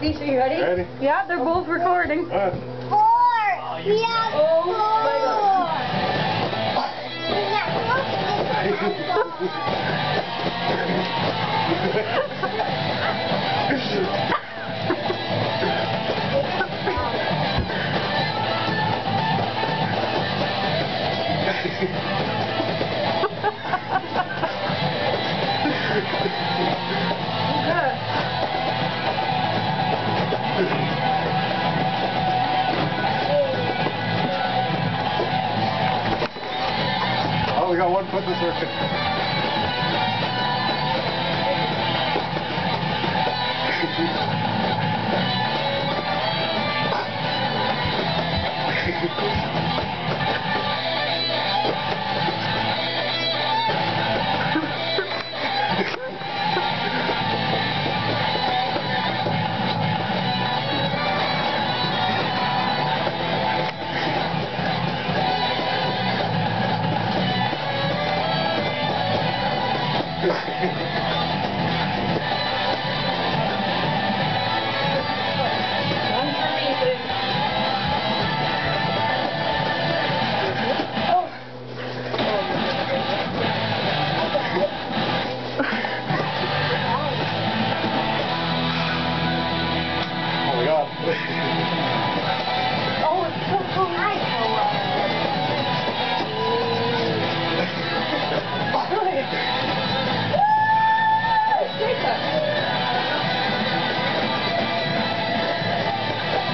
Lisa, you ready? Ready? Yeah, they're both recording. One. Four. We have Oh four. my we got one foot this way.